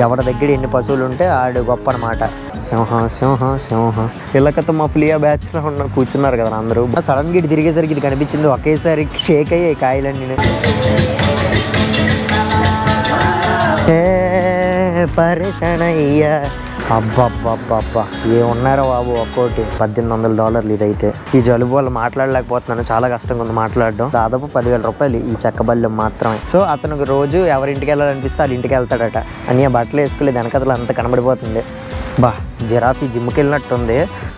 ఎవరి దగ్గర ఎన్ని పశువులు ఉంటే ఆడు గొప్ప అనమాట సింహ సింహ సింహ. వీళ్ళకతో మా ఫ్లియా బ్యాచ్లో ఉన్న కూర్చున్నారు కదా అందరూ. సడన్గా ఇటు తిరిగేసరికి ఇది కనిపించింది ఒకేసారి షేక్ అయ్యాయి కాయలన్నీ. పరిశనయ్యా అబ్బబ్బబ్బబ్బా. ఏమున్నారో బాబు ఒక్కోటి పద్దెనిమిది వందల డాలర్లు ఇదైతే. ఈ జలుబు వల్ల మాట్లాడలేకపోతున్నాను. చాలా కష్టంగా ఉంది మాట్లాడడం. దాదాపు పదివేల రూపాయలు ఈ చెక్క బల్లెం మాత్రమే. సో అతనికి రోజు ఎవరింటికి వెళ్ళాలనిపిస్తే వాళ్ళ ఇంటికి వెళ్తాడట. అని ఆ బట్టలు వేసుకోలేదు వెనకతలు అంత కనబడిపోతుంది. బా జిరాఫీ జిమ్కి వెళ్ళినట్టుంది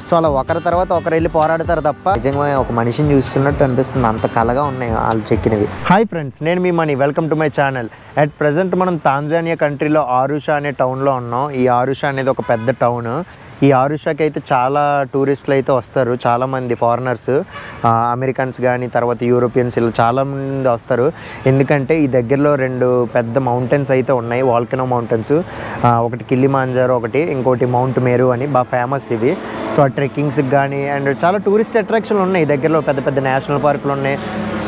సో అలా ఒకరి తర్వాత ఒకరు వెళ్ళి పోరాడతారు తప్ప నిజంగా ఒక మనిషిని చూస్తున్నట్టు అనిపిస్తుంది. అంత కలగా ఉన్నాయి వాళ్ళు చెక్కినవి. హాయ్ ఫ్రెండ్స్ నేను మీ Mani. Welcome to my channel at present మనం తాంజానియా కంట్రీలో ఆరుషా అనే టౌన్లో ఉన్నాం. ఈ ఆరుషా అనేది ఒక పెద్ద టౌన్ ఈ ఆరుషాకి అయితే చాలా టూరిస్టులు అయితే వస్తారు చాలామంది ఫారినర్స్. అమెరికన్స్ కానీ తర్వాత యూరోపియన్స్ ఇలా చాలామంది వస్తారు. ఎందుకంటే ఈ దగ్గరలో రెండు పెద్ద మౌంటైన్స్ అయితే ఉన్నాయి వాల్కనో మౌంటైన్స్. ఒకటి కిల్లిమాంజారో ఒకటి ఇంకోటి మౌంట్ మేరు అని బాగా ఫేమస్ ఇవి. సో ఆ ట్రెక్కింగ్స్కి కానీ అండ్ చాలా టూరిస్ట్ అట్రాక్షన్లు ఉన్నాయి ఈ దగ్గరలో పెద్ద పెద్ద నేషనల్ పార్కులు ఉన్నాయి.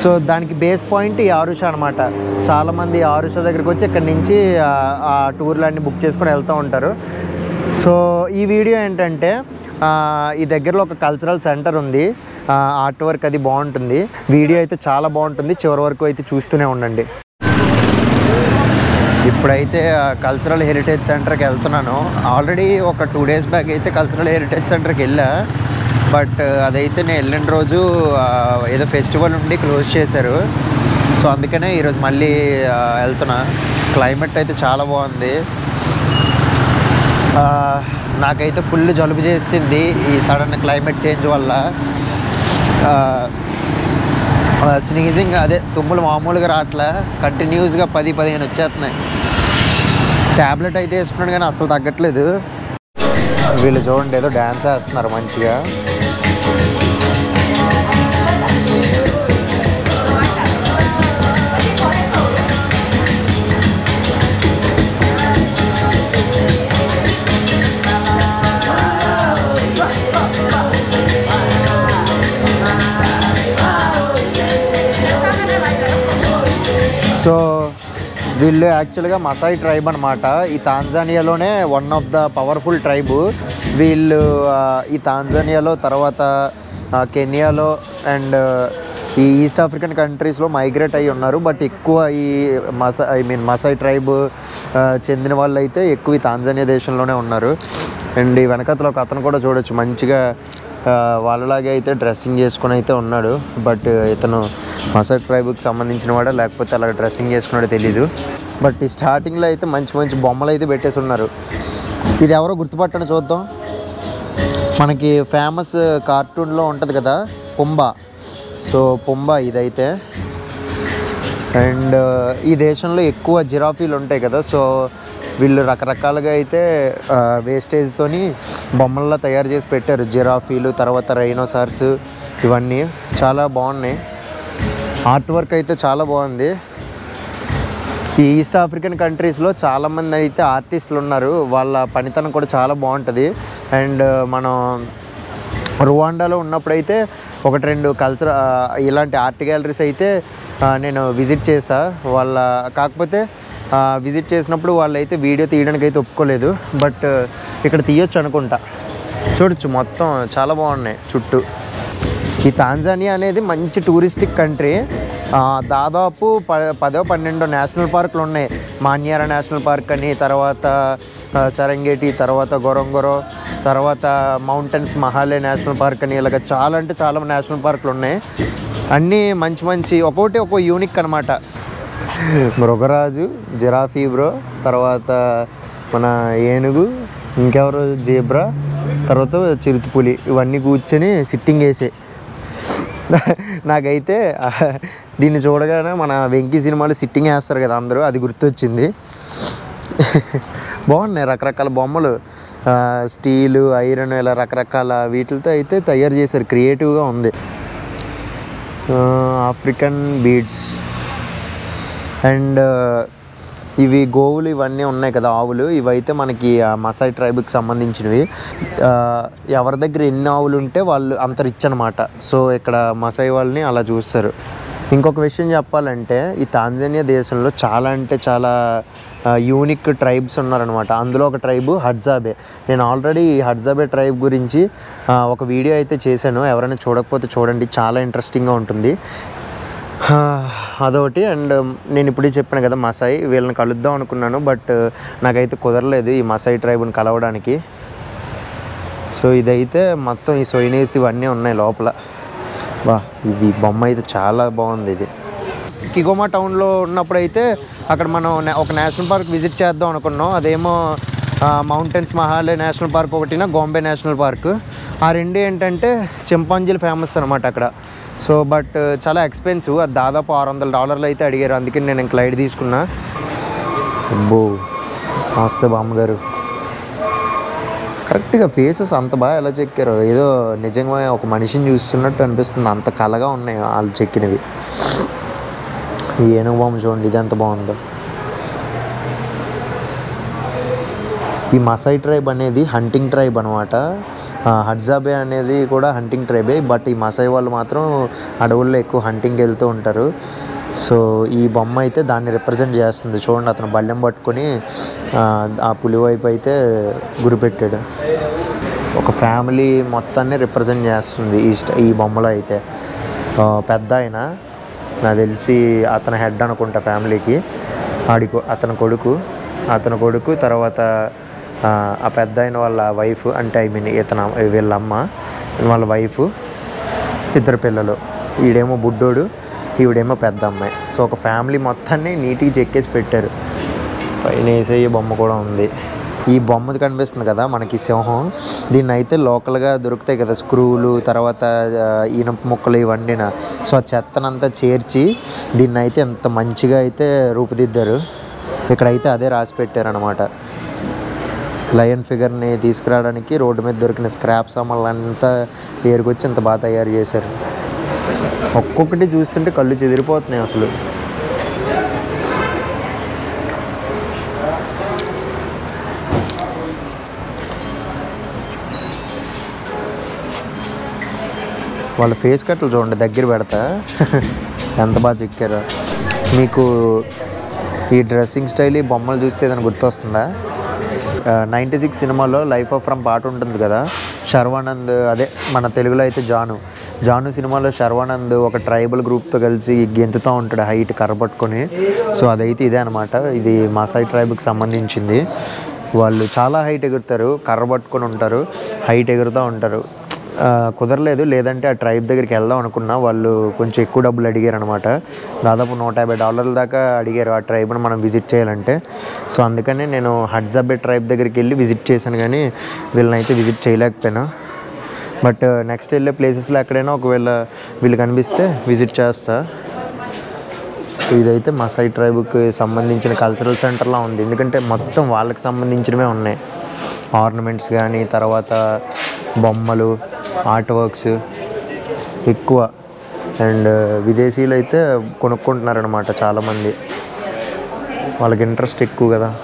సో దానికి బేస్ పాయింట్ ఈ ఆరుష అనమాట చాలామంది ఆరుషా ఆరుష దగ్గరికి వచ్చి ఇక్కడ నుంచి ఆ- ఆ టూర్లన్నీ బుక్ చేసుకొని వెళ్తూ ఉంటారు. సో ఈ వీడియో ఏంటంటే ఈ దగ్గరలో ఒక కల్చరల్ సెంటర్ ఉంది. ఆర్ట్ వర్క్ అది బాగుంటుంది. వీడియో అయితే చాలా బాగుంటుంది. చివరి వరకు అయితే చూస్తూనే ఉండండి. ఇప్పుడైతే కల్చరల్ హెరిటేజ్ సెంటర్కి వెళ్తున్నాను. ఆల్రెడీ ఒక టూ డేస్ బ్యాక్ అయితే కల్చరల్ హెరిటేజ్ సెంటర్కి వెళ్ళా. బట్ అదైతే నేను వెళ్ళిన రోజు ఏదో ఫెస్టివల్ ఉండి క్లోజ్ చేశారు. సో అందుకనే ఈరోజు మళ్ళీ వెళ్తున్నా. క్లైమేట్ అయితే చాలా బాగుంది. నాకైతే ఫుల్ జలుబు చేసింది ఈ సడన్ క్లైమేట్ చేంజ్ వల్ల. స్నీజింగ్ అదే తుమ్ములు మామూలుగా రావట్లే కంటిన్యూస్గా పది పదిహేను వచ్చేస్తున్నాయి ట్యాబ్లెట్ అయితే వేసుకున్నాను కానీ అసలు తగ్గట్లేదు. వీళ్ళు చూడండి ఏదో డ్యాన్స్ వేస్తున్నారు మంచిగా. సో వీళ్ళు యాక్చువల్గా మసాయి ట్రైబ్ అనమాట ఈ తాంజానియాలోనే one of the powerful tribe వీళ్ళు ఈ తాంజానియాలో తర్వాత కెన్యాలో కెనియాలో అండ్ ఈ ఈస్ట్ ఆఫ్రికన్ కంట్రీస్లో మైగ్రేట్ అయ్యి ఉన్నారు. బట్ ఎక్కువ ఈ మసా ఐ మీన్ మసాయి ట్రైబ్ చెందిన వాళ్ళు అయితే ఎక్కువ ఈ తాంజానియా దేశంలోనే ఉన్నారు. అండ్ ఈ వెనకతలో ఒక అతను కూడా చూడొచ్చు. మంచిగా వాళ్ళలాగే అయితే డ్రెస్సింగ్ చేసుకుని అయితే ఉన్నాడు. బట్ ఇతను మసక్ ట్రైబ్కి సంబంధించిన వాడా? లేకపోతే అలా డ్రెస్సింగ్ చేసుకున్నాడో తెలీదు. బట్ ఈ స్టార్టింగ్లో అయితే మంచి మంచి బొమ్మలు అయితే పెట్టేసి ఉన్నారు. ఇది ఎవరో గుర్తుపట్టండి చూద్దాం. మనకి ఫేమస్ కార్టూన్లో ఉంటుంది కదా పుంబా సో పుంబా ఇదైతే. అండ్ ఈ దేశంలో ఎక్కువ జిరాఫీలు ఉంటాయి కదా సో వీళ్ళు రకరకాలుగా అయితే వేస్టేజ్తోని బొమ్మల్లా తయారు చేసి పెట్టారు. జిరాఫీలు తర్వాత రైనోసార్స్ ఇవన్నీ చాలా బాగున్నాయి. ఆర్ట్ వర్క్ అయితే చాలా బాగుంది. ఈ ఈస్ట్ ఆఫ్రికన్ కంట్రీస్లో చాలామంది అయితే ఆర్టిస్టులు ఉన్నారు. వాళ్ళ పనితనం కూడా చాలా బాగుంటుంది. అండ్ మనం రువాండాలో ఉన్నప్పుడైతే ఒకటి రెండు కల్చర్ ఇలాంటి ఆర్ట్ గ్యాలరీస్ అయితే నేను విజిట్ చేసా వాళ్ళ కాకపోతే విజిట్ చేసినప్పుడు వాళ్ళు అయితే వీడియో తీయడానికి అయితే ఒప్పుకోలేదు. బట్ ఇక్కడ తీయొచ్చు అనుకుంటా. చూడొచ్చు మొత్తం చాలా బాగున్నాయి చుట్టూ. ఈ తాంజానియా అనేది మంచి టూరిస్టిక్ కంట్రీ దాదాపు ప పదో పన్నెండో నేషనల్ పార్కులు ఉన్నాయి. మాన్యారా నేషనల్ పార్క్ అని తర్వాత సరంగేటి తర్వాత గొరంగొరో తర్వాత మౌంటైన్స్ మహాలే నేషనల్ పార్క్ అని ఇలాగ చాలా అంటే చాలా నేషనల్ పార్కులు ఉన్నాయి. అన్నీ మంచి మంచి ఒక్కొక్కటి ఒక్కో యూనిక్ అనమాట మృగరాజు జిరాఫీ బ్రో తర్వాత మన ఏనుగు ఇంకెవరు? జీబ్రా తర్వాత చిరుతపులి. ఇవన్నీ కూర్చొని సిట్టింగ్ వేసే. నాకైతే దీన్ని చూడగానే మన వెంకీ సినిమాలో సిట్టింగ్ వేస్తారు కదా అందరూ అది గుర్తొచ్చింది. బాగున్నాయి రకరకాల బొమ్మలు. స్టీలు ఐరన్ ఇలా రకరకాల వీటితో అయితే తయారు చేశారు. క్రియేటివ్గా ఉంది. African beads. అండ్ ఇవి గోవులు ఇవన్నీ ఉన్నాయి కదా ఆవులు. ఇవైతే మనకి మసాయి ట్రైబ్కి సంబంధించినవి. ఎవరి దగ్గర ఎన్ని ఆవులు ఉంటే వాళ్ళు అంత రిచ్ అనమాట సో ఇక్కడ మసాయి వాళ్ళని అలా చూస్తారు. ఇంకొక విషయం చెప్పాలంటే ఈ తాంజానియా దేశంలో చాలా అంటే చాలా యూనిక్ ట్రైబ్స్ ఉన్నారనమాట అందులో ఒక ట్రైబ్ హడ్జాబే. నేను ఆల్రెడీ ఈ హడ్జాబే ట్రైబ్ గురించి ఒక వీడియో అయితే చేశాను. ఎవరైనా చూడకపోతే చూడండి. చాలా ఇంట్రెస్టింగ్గా ఉంటుంది. అదొకటి. అండ్ నేను ఇప్పుడే చెప్పాను కదా మసాయి. వీళ్ళని కలుద్దాం అనుకున్నాను. బట్ నాకైతే కుదరలేదు ఈ మసాయి ట్రైబ్ని కలవడానికి. సో ఇదైతే మొత్తం ఈ సొయినీర్స్ ఇవన్నీ ఉన్నాయి లోపల. వా ఇది బొమ్మ అయితే చాలా బాగుంది ఇది. కిగోమా టౌన్లో ఉన్నప్పుడైతే అక్కడ మనం ఒక నేషనల్ పార్క్ విజిట్ చేద్దాం అనుకున్నాం. అదేమో మౌంటైన్స్ మహాలే నేషనల్ పార్క్ ఒకటిన గోంబే నేషనల్ పార్క్. ఆ రెండు ఏంటంటే చింపాంజీలు ఫేమస్ అనమాట అక్కడ. సో బట్ చాలా ఎక్స్పెన్సివ్ అది దాదాపు ఆరు వందల డాలర్లు అయితే అడిగారు. అందుకని నేను ఇంక లైట్ తీసుకున్నా. అబ్బో నమస్తే బామ్మగారు. కరెక్ట్గా ఫేసెస్ అంత బాగా ఎలా చెక్కారో ఏదో నిజంగా ఒక మనిషిని చూస్తున్నట్టు అనిపిస్తుంది. అంత కలగా ఉన్నాయి వాళ్ళు చెక్కినవి. ఈ ఏనుగు బొమ్మ చూడండి ఇది ఎంత బాగుందో. ఈ మసాయి ట్రైబ్ అనేది హంటింగ్ ట్రైబ్ అనమాట హడ్జాబే అనేది కూడా హంటింగ్ ట్రైబే బట్ ఈ మసాయి వాళ్ళు మాత్రం అడవుల్లో ఎక్కువ హంటింగ్కి వెళ్తూ ఉంటారు. సో ఈ బొమ్మ అయితే దాన్ని రిప్రజెంట్ చేస్తుంది. చూడండి అతను బళ్ళెం పట్టుకొని ఆ, పులి వైపు అయితే గురిపెట్టాడు ఒక ఫ్యామిలీ మొత్తాన్ని రిప్రజెంట్ చేస్తుంది ఈ స్ట- ఈ బొమ్మలో అయితే. పెద్ద ఆయన నాకు తెలిసి అతని హెడ్ అనుకుంటా ఫ్యామిలీకి ఆడి అతని కొడుకు అతని కొడుకు తర్వాత ఆ, పెద్ద ఆయన వాళ్ళ వైఫ్ అంటే ఐ మీన్ ఇతను వీళ్ళ అమ్మ వాళ్ళ వైఫ్ ఇద్దరు పిల్లలు. ఈడేమో బుడ్డోడు. ఈవిడేమో పెద్ద అమ్మాయి. సో ఒక ఫ్యామిలీ మొత్తాన్ని నీట్గా చెక్కేసి పెట్టారు. పైన వేసేయ బొమ్మ కూడా ఉంది. ఈ బొమ్మ కనిపిస్తుంది కదా మనకి సింహం. దీన్ని అయితే లోకల్గా దొరుకుతాయి కదా స్క్రూలు తర్వాత ఆ, ఇనుప ముక్కలు ఇవన్నీ. సో ఆ చెత్తనంతా చేర్చి దీన్ని అయితే ఎంత మంచిగా అయితే రూపుదిద్దారు. ఇక్కడైతే అదే రాసి పెట్టారనమాట లయన్ ఫిగర్ని తీసుకురావడానికి రోడ్డు మీద దొరికిన స్క్రాప్ సామాన్లంతా ఏరుకొచ్చి ఇంత బాగా తయారు చేశారు. ఒక్కొక్కటి చూస్తుంటే కళ్ళు చెదిరిపోతున్నాయి అసలు. వాళ్ళ ఫేస్ కట్లు చూడండి దగ్గర పెడతా. ఎంత బాగా చెక్కారో. మీకు ఈ డ్రెస్సింగ్ స్టైల్ ఈ బొమ్మలు చూస్తే ఏదైనా గుర్తొస్తుందా? నైంటీ సిక్స్ సినిమాలో లైఫ్ ఆఫ్ ఫ్రమ్ పాట ఉంటుంది కదా. శర్వానంద్ అదే మన తెలుగులో అయితే జాను. జాను సినిమాలో శర్వానంద్ ఒక ట్రైబల్ గ్రూప్తో కలిసి గెంతుతూ ఉంటాడు హైట్ కర్ర పట్టుకొని సో అదైతే ఇదే అనమాట ఇది మాసాయి ట్రైబ్కి సంబంధించింది. వాళ్ళు చాలా హైట్ ఎగురుతారు కర్ర పట్టుకొని ఉంటారు హైట్ ఎగురుతూ ఉంటారు. కుదరలేదు. లేదంటే ఆ ట్రైబ్ దగ్గరికి వెళ్దాం అనుకున్నా వాళ్ళు కొంచెం ఎక్కువ డబ్బులు అడిగారు అనమాట దాదాపు నూట యాభై డాలర్ల దాకా అడిగారు ఆ ట్రైబ్ని మనం విజిట్ చేయాలంటే. సో అందుకనే నేను హడ్జాబే ట్రైబ్ దగ్గరికి వెళ్ళి విజిట్ చేశాను కానీ వీళ్ళని అయితే విజిట్ చేయలేకపోయినా. బట్ నెక్స్ట్ వెళ్ళే ప్లేసెస్లో ఎక్కడైనా ఒకవేళ వీళ్ళు కనిపిస్తే విజిట్ చేస్తా. ఇదైతే మసాయి ట్రైబ్కి సంబంధించిన కల్చరల్ సెంటర్లా ఉంది. ఎందుకంటే మొత్తం వాళ్ళకి సంబంధించినవే ఉన్నాయి. ఆర్నమెంట్స్ కానీ తర్వాత బొమ్మలు ఆర్ట్ వర్క్స్ ఎక్కువ. అండ్ విదేశీయులు అయితే కొనుక్కుంటున్నారనమాట చాలామంది. వాళ్ళకి ఇంట్రెస్ట్ ఎక్కువ కదా.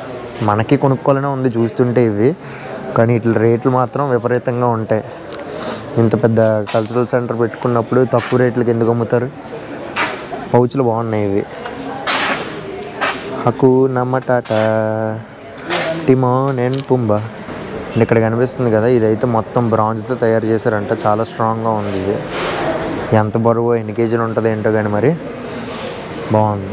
మనకి కొనుక్కోవాలనే ఉంది చూస్తుంటే ఇవి. కానీ ఇట్ల రేట్లు మాత్రం విపరీతంగా ఉంటాయి. ఇంత పెద్ద కల్చరల్ సెంటర్ పెట్టుకున్నప్పుడు తక్కువ రేట్లకి ఎందుకు అమ్ముతారు? పౌచులు బాగున్నాయి ఇవి. హకు నమ్మటాట టిమోన్ అండ్ పుంబా. ఇక్కడ కనిపిస్తుంది కదా ఇదైతే మొత్తం బ్రాంజ్తో తయారు చేశారంట. చాలా స్ట్రాంగ్గా ఉంది ఇది. ఎంత బరువు ఎన్ని కేజీలు ఉంటుంది ఏంటో కానీ మరి బాగుంది.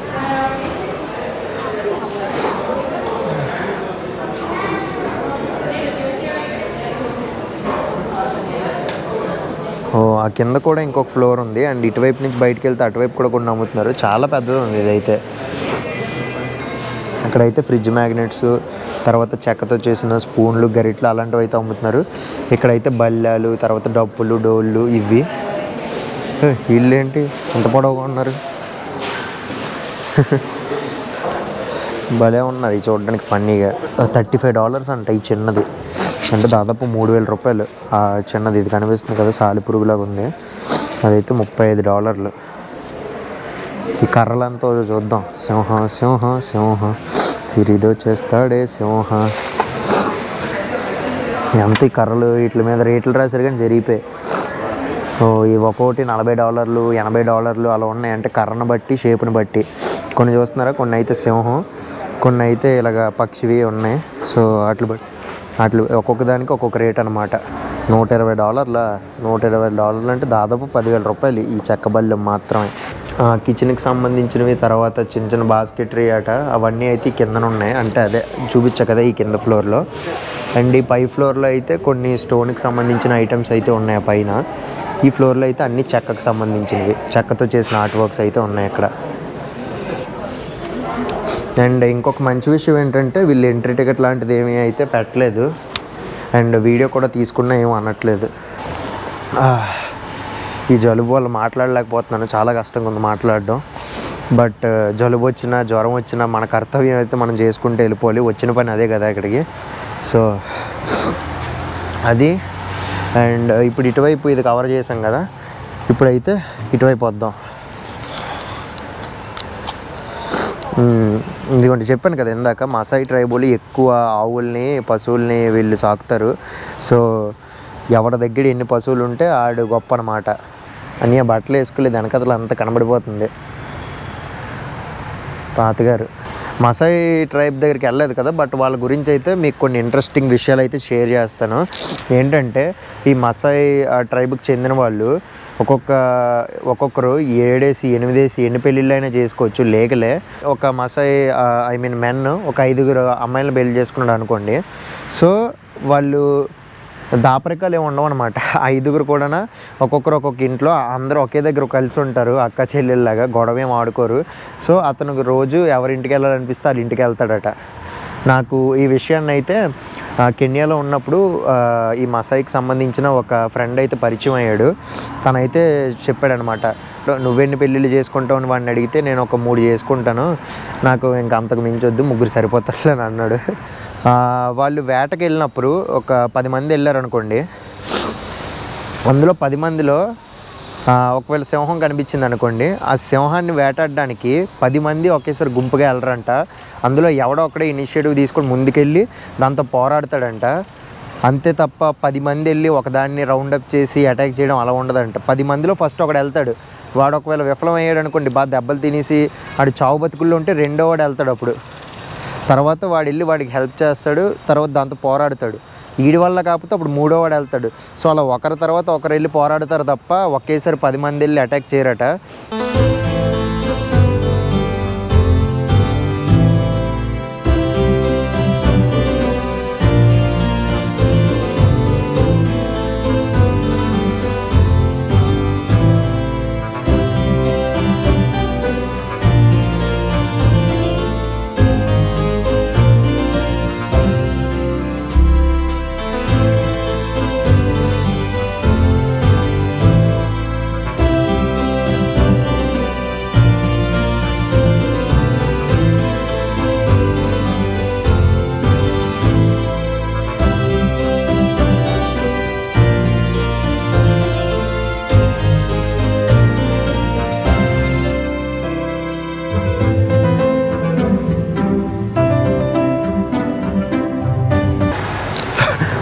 ఆ కింద కూడా ఇంకొక ఫ్లోర్ ఉంది. అండ్ ఇటువైపు నుంచి బయటకు వెళ్తే అటువైపు కూడా కొన్ని అమ్ముతున్నారు. చాలా పెద్దది ఉంది ఇదైతే. అక్కడైతే ఫ్రిడ్జ్ మ్యాగ్నెట్స్ తర్వాత చెక్కతో చేసిన స్పూన్లు గరిట్లు అలాంటివి అయితే అమ్ముతున్నారు. ఇక్కడైతే బల్లాలు తర్వాత డప్పులు డోళ్ళు ఇవి వీళ్ళు ఏంటి ఎంత పొడవుగా ఉన్నారు. భలే ఉన్నారు. చూడడానికి ఫన్నీగా. థర్టీ ఫైవ్ డాలర్స్ అంట ఈ చిన్నది. అంటే దాదాపు మూడు వేల రూపాయలు. ఆ చిన్నది ఇది కనిపిస్తుంది కదా సాలి పురుగులాగా ఉంది. అదైతే ముప్పై ఐదు డాలర్లు. ఈ కర్రలంతా చూద్దాం. సింహ సింహ సింహ. సిరిదో చేస్తాడే సింహ. ఎంత ఈ కర్రలు వీటి మీద రేట్లు రాశారు కానీ జరిగిపోయి ఓ ఇవి ఒక్కొక్కటి నలభై డాలర్లు ఎనభై డాలర్లు అలా ఉన్నాయి. అంటే కర్రను బట్టి షేప్ని బట్టి. కొన్ని చూస్తున్నారా? కొన్ని అయితే సింహం కొన్ని అయితే ఇలాగ పక్షివి ఉన్నాయి. సో వాటి బట్టి. అట్లు ఒక్కొక్క దానికి ఒక్కొక్క రేట్ అనమాట నూట ఇరవై డాలర్ల నూట ఇరవై డాలర్లు అంటే దాదాపు పదివేల రూపాయలు ఈ చెక్క బల్లెం మాత్రమే. ఆ, కిచెన్కి సంబంధించినవి తర్వాత చిన్న చిన్న బాస్కెటరీ అట అవన్నీ అయితే కిందన ఉన్నాయి అంటే అదే చూపించా కదా ఈ కింద ఫ్లోర్లో. అండ్ ఈ పై ఫ్లోర్లో అయితే కొన్ని స్టోన్కి సంబంధించిన ఐటమ్స్ అయితే ఉన్నాయి ఆ పైన. ఈ ఫ్లోర్లో అయితే అన్ని చెక్కకు సంబంధించినవి. చెక్కతో చేసిన ఆర్ట్ వర్క్స్ అయితే ఉన్నాయి ఇక్కడ అండ్ ఇంకొక మంచి విషయం ఏంటంటే వీళ్ళు ఎంట్రీ టికెట్ లాంటిది ఏమీ అయితే పెట్టలేదు. అండ్ వీడియో కూడా తీసుకున్నా ఏం అనట్లేదు. ఈ జలుబు వల్ల మాట్లాడలేకపోతున్నాను. చాలా కష్టంగా ఉంది మాట్లాడడం. బట్ జలుబు వచ్చినా జ్వరం వచ్చినా మన కర్తవ్యం అయితే మనం చేసుకుంటూ వెళ్ళిపోవాలి. వచ్చిన పని అదే కదా ఇక్కడికి. సో అది. అండ్ ఇప్పుడు ఇటువైపు ఇది కవర్ చేసాం కదా. ఇప్పుడైతే ఇటువైపు వద్దాం. ఇదిగోండి చెప్పాను కదా ఇందాక మసాయి ట్రైబుల్ ఎక్కువ ఆవుల్ని పశువుల్ని వీళ్ళు సాకుతారు. సో ఎవరి దగ్గర ఎన్ని పశువులు ఉంటే ఆడు గొప్ప అనమాట అని ఆ బట్టలు వేసుకోలేదు వెనకతలు అంతా కనబడిపోతుంది. తాతగారు మసాయి ట్రైబ్ దగ్గరికి వెళ్ళలేదు కదా బట్ వాళ్ళ గురించి అయితే మీకు కొన్ని ఇంట్రెస్టింగ్ విషయాలు అయితే షేర్ చేస్తాను. ఏంటంటే ఈ మసాయి ఆ ట్రైబ్కి చెందిన వాళ్ళు ఒక్కొక్క ఒక్కొక్కరు ఏడేసి ఎనిమిదేసి ఎన్ని పెళ్ళిళ్ళైనా చేసుకోవచ్చు లేకలే. ఒక మసాయి ఐ మీన్ మెన్ ఒక ఐదుగురు అమ్మాయిలను పెళ్ళి చేసుకున్నాడు అనుకోండి. సో వాళ్ళు దాపరికాలు ఏమి ఉండవు అనమాట ఐదుగురు కూడా ఒక్కొక్కరు ఒక్కొక్క ఇంట్లో అందరూ ఒకే దగ్గర కలిసి ఉంటారు అక్క చెల్లెళ్ళలాగా గొడవ ఏం ఆడుకోరు. సో అతను రోజు ఎవరింటికి వెళ్ళాలనిపిస్తే వాళ్ళ ఇంటికి వెళ్తాడట. నాకు ఈ విషయాన్ని అయితే కెన్యాలో ఉన్నప్పుడు ఈ మసాయికి సంబంధించిన ఒక ఫ్రెండ్ అయితే పరిచయం అయ్యాడు. తనైతే చెప్పాడనమాట నువ్వెన్ని పెళ్ళిళ్ళు చేసుకుంటావు అని వాడిని అడిగితే నేను ఒక మూడు చేసుకుంటాను. నాకు ఇంకా అంతకు మించొద్దు ముగ్గురు సరిపోతారు అని అన్నాడు. వాళ్ళు వేటకి వెళ్ళినప్పుడు ఒక పది మంది వెళ్ళారు అనుకోండి అందులో పది మందిలో ఒకవేళ సింహం కనిపించింది అనుకోండి ఆ సింహాన్ని వేటాడడానికి పది మంది ఒకేసారి గుంపుగా వెళ్ళరంట. అందులో ఎవడో ఒకడే ఇనిషియేటివ్ తీసుకొని ముందుకెళ్ళి దాంతో పోరాడతాడంట. అంతే తప్ప పది మంది వెళ్ళి ఒకదాన్ని రౌండప్ చేసి అటాక్ చేయడం అలా ఉండదంట. పది మందిలో ఫస్ట్ ఒకడు వెళ్తాడు. వాడు ఒకవేళ విఫలం అయ్యాడు అనుకోండి బాగా దెబ్బలు తినేసి వాడు చావు బతుకుల్లో ఉంటే రెండో వాడు వెళ్తాడు అప్పుడు. తర్వాత వాడు వెళ్ళి వాడికి హెల్ప్ చేస్తాడు తర్వాత దాంతో పోరాడతాడు. వీడి వల్ల కాకపోతే అప్పుడు మూడో వాడు వెళ్తాడు. సో అలా ఒకరి తర్వాత ఒకరు వెళ్ళి పోరాడతారు తప్ప ఒకేసారి పది మంది వెళ్ళి అటాక్ చేయరట.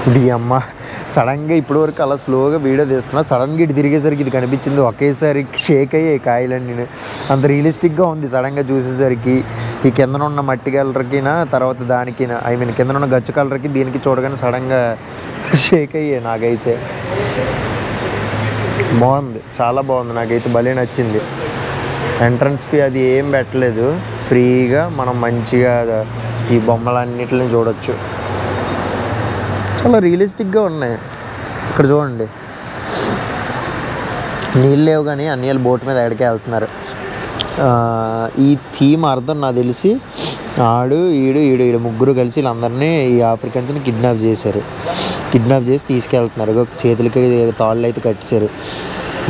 ఇది అమ్మ. సడన్గా ఇప్పటి వరకు అలా స్లోగా వీడియో తీస్తున్నా. సడన్గా ఇటు తిరిగేసరికి ఇది కనిపించింది. ఒకేసారి షేక్ అయ్యాయి కాయలన్నీ. అంత రియలిస్టిక్గా ఉంది సడన్గా చూసేసరికి. ఈ కిందన ఉన్న మట్టి కలర్కినా తర్వాత దానికినా ఐ మీన్ కిందన ఉన్న గచ్చు కలర్కి దీనికి చూడగానే సడన్గా షేక్ అయ్యాయి నాకైతే. బాగుంది. చాలా బాగుంది. నాకైతే భలే నచ్చింది. ఎంట్రన్స్ ఫీ అది ఏం పెట్టలేదు. ఫ్రీగా మనం మంచిగా ఈ బొమ్మలన్నిటిని చూడొచ్చు. చాలా రియలిస్టిక్గా ఉన్నాయి. ఇక్కడ చూడండి. నీళ్ళు లేవు కానీ అన్ని బోట్ మీద ఎక్కడికి వెళ్తున్నారు. ఈ థీమ్ అర్థం నాకు తెలిసి ఆడు ఈడు ఈడు ఈడు ముగ్గురు కలిసి వీళ్ళందరినీ ఈ ఆఫ్రికన్స్ని కిడ్నాప్ చేశారు. కిడ్నాప్ చేసి తీసుకెళ్తున్నారు. చేతులకి తాళ్ళు అయితే కట్టేశారు.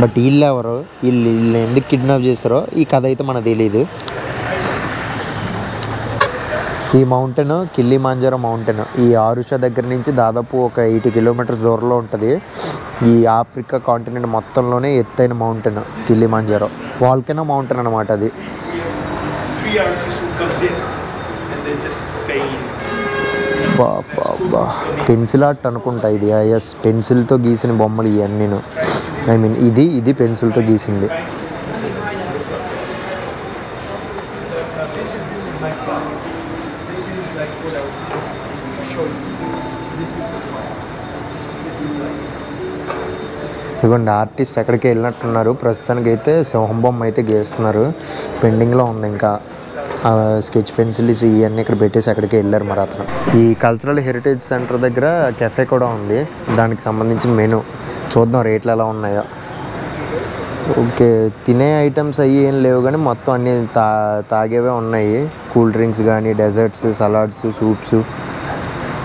బట్ వీళ్ళు ఎవరు వీళ్ళు వీళ్ళు ఎందుకు కిడ్నాప్ చేశారో ఈ కథ అయితే మనకు తెలియదు ఈ మౌంటైన్ కిల్లి మాంజారో మౌంటైన్ ఈ ఆరుష దగ్గర నుంచి దాదాపు ఒక ఎయిటీ కిలోమీటర్స్ దూరంలో ఉంటుంది. ఈ ఆఫ్రికా కాంటినెంట్ మొత్తంలోనే ఎత్తైన మౌంటైన్ కిల్లి మాంజారో వాల్కెనో మౌంటైన్ అనమాట అది. పెన్సిల్ ఆర్ట్ అనుకుంటా ఇది ఎస్ పెన్సిల్తో గీసిన బొమ్మలు ఇవన్నీ ఐ మీన్ ఇది ఇది పెన్సిల్తో గీసింది. ఇదిగోండి ఆర్టిస్ట్ ఎక్కడికి వెళ్ళినట్టున్నారు. ప్రస్తుతానికి అయితే సింహం బొమ్మ అయితే గీస్తున్నారు. పెండింగ్లో ఉంది ఇంకా. స్కెచ్ పెన్సిల్స్ ఇవన్నీ ఇక్కడ పెట్టేసి అక్కడికి వెళ్ళారు మరి అతను. ఈ కల్చరల్ హెరిటేజ్ సెంటర్ దగ్గర కెఫే కూడా ఉంది. దానికి సంబంధించిన మెనూ చూద్దాం రేట్లు ఎలా ఉన్నాయో. ఓకే తినే ఐటమ్స్ అవి ఏం లేవు కానీ మొత్తం అన్నీ తా తాగేవే ఉన్నాయి. కూల్ డ్రింక్స్ కానీ డెజర్ట్స్ సలాడ్స్ సూప్స్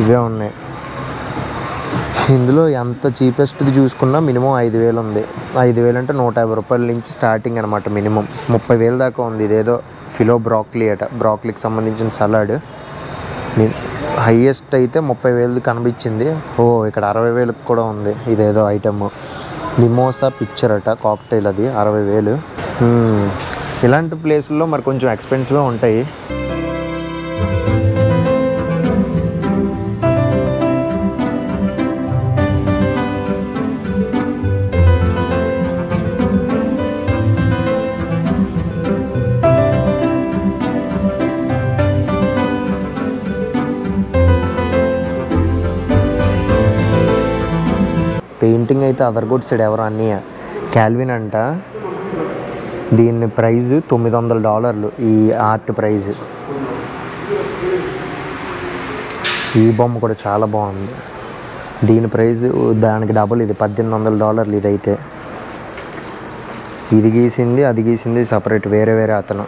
ఇవే ఉన్నాయి. ఇందులో ఎంత చీపెస్ట్ది చూసుకున్నా మినిమం ఐదు వేలు ఉంది. ఐదు వేలు అంటే నూట యాభై రూపాయల నుంచి స్టార్టింగ్ అనమాట మినిమం. ముప్పై వేలు దాకా ఉంది. ఇదేదో ఫిలో బ్రాక్లీ అట. బ్రాక్లీకి సంబంధించిన సలాడ్. హైయెస్ట్ అయితే ముప్పై వేలది కనిపించింది. ఓ ఇక్కడ అరవై వేలకు కూడా ఉంది. ఇదేదో ఐటమ్ మిమోసా పిక్చర్ అట కాక్టైల్ అది. అరవై వేలు. ఇలాంటి ప్లేసుల్లో మరి కొంచెం ఎక్స్పెన్సివ్గా ఉంటాయి. అయితే అదర్ సైడ్ ఎవరు? అన్ని క్యాల్విన్ అంట. దీని ప్రైజ్ తొమ్మిది వందల డాలర్లు. ఈ ఆర్ట్ ప్రైజ్. ఈ బొమ్మ కూడా చాలా బాగుంది. దీని ప్రైజ్ దానికి డబుల్ ఇది. పద్దెనిమిది వందల డాలర్లు ఇదైతే. ఇది గీసింది అది గీసింది సపరేట్ వేరే వేరే అతను.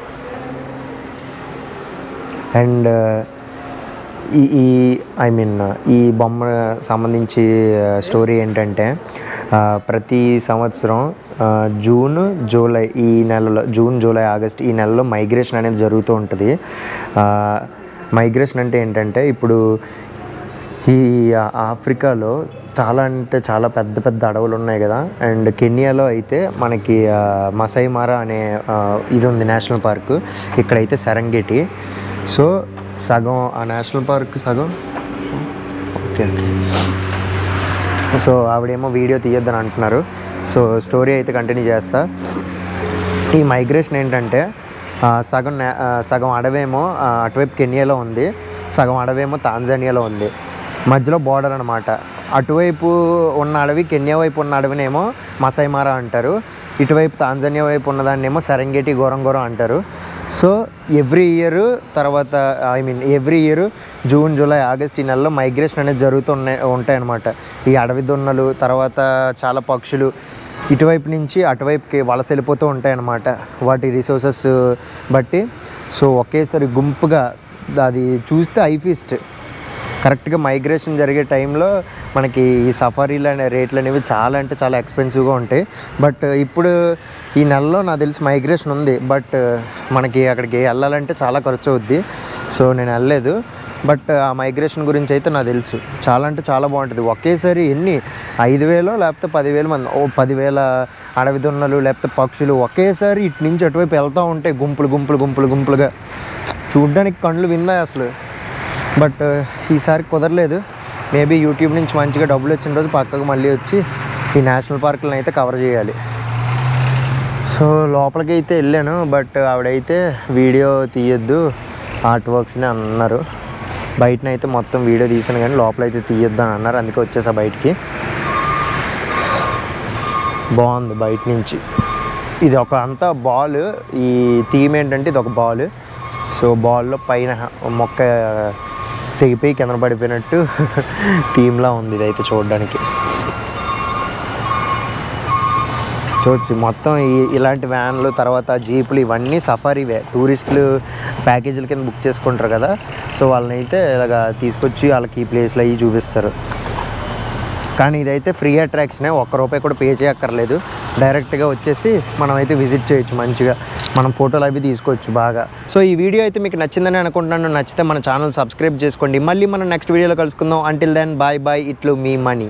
అండ్ ఈ ఈ ఐ మీన్ ఈ బొమ్మ సంబంధించి uh, స్టోరీ ఏంటంటే ప్రతి సంవత్సరం జూన్ జూలై ఈ నెలలో జూన్ జూలై ఆగస్ట్ ఈ నెలలో మైగ్రేషన్ అనేది జరుగుతూ ఉంటుంది. మైగ్రేషన్ అంటే ఏంటంటే ఇప్పుడు ఈ ఆఫ్రికాలో చాలా అంటే చాలా పెద్ద పెద్ద అడవులు ఉన్నాయి కదా. అండ్ కెన్యాలో అయితే మనకి మసైమారా మసై అనే ఇది ఉంది నేషనల్ పార్క్. ఇక్కడైతే సెరంగేటి. సో సగం ఆ నేషనల్ పార్క్ సగం? ఓకే. సో ఆవిడేమో వీడియో తీయొద్దని అంటున్నారు. సో స్టోరీ అయితే కంటిన్యూ చేస్తా. ఈ మైగ్రేషన్ ఏంటంటే సగం నే- సగం అడవేమో అటువైపు కెన్యాలో ఉంది సగం అడవేమో తాంజానియాలో ఉంది. మధ్యలో బార్డర్ అనమాట అటువైపు ఉన్న అడవి కెన్యా వైపు ఉన్న అడవినేమో మసైమారా అంటారు. ఇటువైపు తాంజానియా వైపు ఉన్నదాన్నేమో సరంగేటి గోరంగోరం అంటారు. సో ఎవ్రీ ఇయర్ తర్వాత I mean every year June July August ఈ నెలలో మైగ్రేషన్ అనేది జరుగుతున్నాయి ఉంటాయన్నమాట. ఈ అడవి దున్నలు తర్వాత చాలా పక్షులు ఇటువైపు నుంచి అటువైపుకి వలస వెళ్ళిపోతూ ఉంటాయన్నమాట వాటి రిసోర్సెస్ బట్టి. సో ఒకేసారి గుంపుగా అది చూస్తే ఐఫీస్ట్ కరెక్ట్గా మైగ్రేషన్ జరిగే టైంలో మనకి ఈ సఫారీలు అనే రేట్లు అనేవి చాలా అంటే చాలా ఎక్స్పెన్సివ్గా ఉంటాయి. బట్ ఇప్పుడు ఈ నెలలో నాకు తెలిసి మైగ్రేషన్ ఉంది. బట్ మనకి అక్కడికి వెళ్ళాలంటే చాలా ఖర్చు అవుద్ది. సో నేను వెళ్ళలేదు. బట్ ఆ మైగ్రేషన్ గురించి అయితే నాకు తెలుసు. చాలా అంటే చాలా బాగుంటుంది. ఒకేసారి ఎన్ని? ఐదు వేలు లేకపోతే పదివేల మంది? ఓ పదివేల అడవి దున్నలు లేకపోతే పక్షులు ఒకేసారి ఇటు నుంచి అటువైపు వెళ్తూ ఉంటాయి గుంపులు గుంపులు గుంపులు గుంపులుగా చూడ్డానికి కళ్ళు విన్నాయి అసలు. బట్ ఈసారి కుదరలేదు. మేబీ యూట్యూబ్ నుంచి మంచిగా డబ్బులు వచ్చిన రోజు పక్కకు మళ్ళీ వచ్చి ఈ నేషనల్ పార్కులను అయితే కవర్ చేయాలి. సో లోపలికి అయితే వెళ్ళాను బట్ ఆవిడైతే వీడియో తీయొద్దు ఆర్ట్ వర్క్స్ని అన్నారు. బయటనైతే మొత్తం వీడియో తీసాను కానీ లోపల అయితే తీయొద్దు అని అన్నారు అందుకే వచ్చేసా బయటికి. బాగుంది బయట నుంచి. ఇది ఒక అంతా బాల్ ఈ థీమ్ ఏంటంటే ఇది ఒక బాల్. సో బాల్లో పైన మొక్క తెగిపోయి కింద పడిపోయినట్టు థీమ్లా ఉంది ఇదైతే చూడడానికి. చూడొచ్చు మొత్తం ఈ ఇలాంటి వ్యాన్లు తర్వాత జీపులు ఇవన్నీ సఫారీవే టూరిస్టులు ప్యాకేజీల కింద బుక్ చేసుకుంటారు కదా. సో వాళ్ళని అయితే ఇలాగ తీసుకొచ్చి వాళ్ళకి ఈ ప్లేస్లు అవి చూపిస్తారు. కానీ ఇదైతే ఫ్రీ అట్రాక్షనే ఒక్క రూపాయి కూడా పే చేయక్కర్లేదు. డైరెక్ట్గా వచ్చేసి మనం అయితే విజిట్ చేయొచ్చు మంచిగా. మనం ఫోటోలు అవి తీసుకోవచ్చు బాగా. సో ఈ వీడియో అయితే మీకు నచ్చిందని అనుకుంటున్నాను. నచ్చితే మన ఛానల్ సబ్స్క్రైబ్ చేసుకోండి. మళ్ళీ మనం నెక్స్ట్ వీడియోలో కలుసుకుందాం. అంటిల్ దెన్ బాయ్ బాయ్ ఇట్లు మీ మనీ